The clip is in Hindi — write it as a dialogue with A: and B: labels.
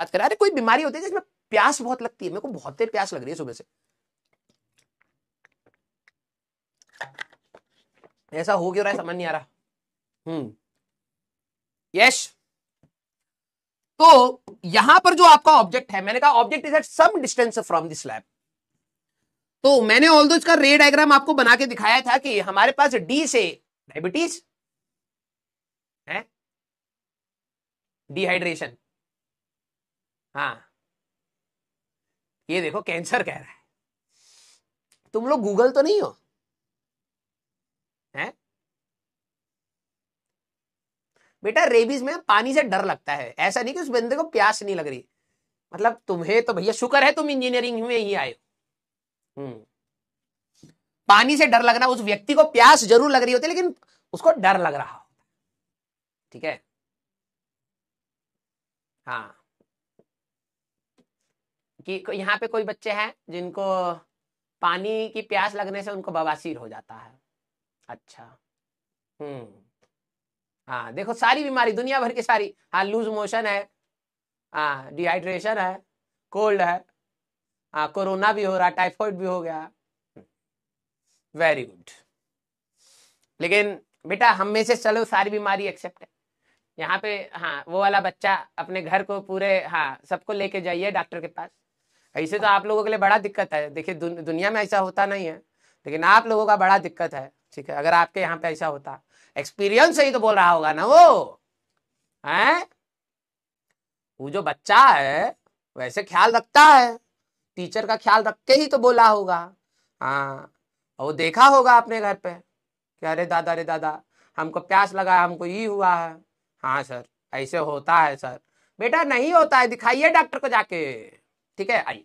A: बात करें, अरे कोई बीमारी होती है जिसमें प्यास बहुत लगती है। मेरे को बहुत देर प्यास लग रही है सुबह से। ऐसा हो क्यों रहा है? समझ नहीं आ रहा। हम्म। यश। तो यहाँ पर जो आपका ऑब्जेक्ट है, मैंने कहा object is at some distance from this slab तो मैंने ऑल दो इसका रे डायग्राम आपको बना के दिखाया था कि हमारे पास डी से डायबिटीज़ है। डिहाइड्रेशन हाँ। ये देखो कैंसर कह रहा है। तुम लोग गूगल तो नहीं हो? हैं? बेटा रेबीज में पानी से डर लगता है। ऐसा नहीं कि उस बंदे को प्यास नहीं लग रही। मतलब तुम्हें तो भैया, शुक्र है तुम इंजीनियरिंग में ही आए हम्म। पानी से डर लगना, उस व्यक्ति को प्यास ज़रूर लग रही होती है लेकिन उसको डर लग रहा होता। ठीक है? हाँ। कि यहाँ पे कोई बच्चे हैं जिनको पानी की प्यास लगने से उनको बवासीर हो जाता है। अच्छा। हम्म। हाँ देखो, सारी बीमारी, दुनिया भर की सारी। हाँ लूज मोशन है हाँ डिहाइड्रेशन है कोल्ड है हाँ कोरोना भी हो रहा टाइफाइड भी हो गया। वेरी गुड लेकिन बेटा, हम में से चलो, सारी बीमारी एक्सेप्ट है। यहाँ पे हाँ वो वाला बच्चा अपने घर को पूरे हाँ सबको लेके जाइए डॉक्टर के पास। ऐसे तो आप लोगों के लिए बड़ा दिक्कत है। देखिए दु, दुनिया में ऐसा होता नहीं है लेकिन आप लोगों का बड़ा दिक्कत है ठीक है? अगर आपके यहाँ पे ऐसा होता। एक्सपीरियंस ही तो बोल रहा होगा ना वो? है? वो जो बच्चा है वैसे ख्याल रखता है। टीचर का ख्याल रख के ही तो बोला होगा। हाँ वो देखा होगा अपने घर पे। कि अरे दादा अरे दादा हमको प्यास लगा हमको ये हुआ है। हाँ सर ऐसे होता है सर। बेटा नहीं होता है दिखाइए डॉक्टर को जाके। ठीक है आइए